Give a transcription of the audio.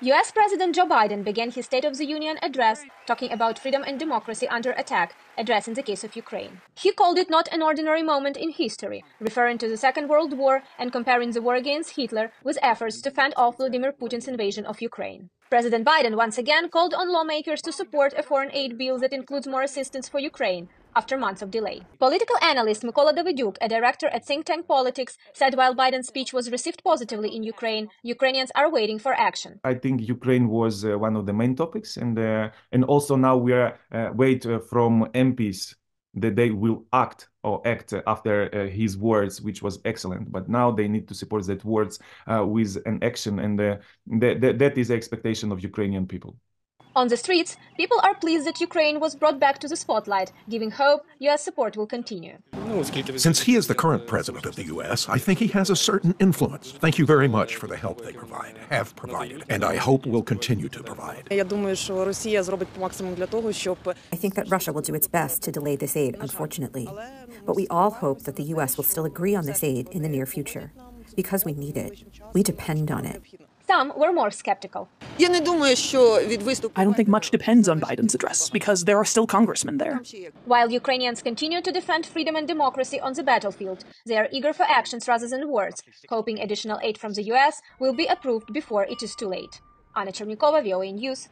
US President Joe Biden began his State of the Union address talking about freedom and democracy under attack, addressing the case of Ukraine. He called it not an ordinary moment in history, referring to the Second World War and comparing the war against Hitler with efforts to fend off Vladimir Putin's invasion of Ukraine. President Biden once again called on lawmakers to support a foreign aid bill that includes more assistance for Ukraine, after months of delay. Political analyst Mykola Davidyuk, a director at think tank Politics, said while Biden's speech was received positively in Ukraine, Ukrainians are waiting for action. I think Ukraine was uh, one of the main topics, and uh, and also now we are uh, wait uh, from MPs that they will act or act after uh, his words, which was excellent. But now they need to support that words uh, with an action, and that, that is the expectation of Ukrainian people. On the streets, people are pleased that Ukraine was brought back to the spotlight, giving hope US support will continue. Since he is the current president of the US, I think he has a certain influence. Thank you very much for the help they provide, have provided, and I hope will continue to provide. I think that Russia will do its best to delay this aid, unfortunately. But we all hope that the US will still agree on this aid in the near future. Because we need it. We depend on it. Some were more skeptical. I don't think much depends on Biden's address because there are still congressmen there. While Ukrainians continue to defend freedom and democracy on the battlefield, they are eager for actions rather than words, hoping additional aid from the US will be approved before it is too late. Anna Chernikova, VOA News,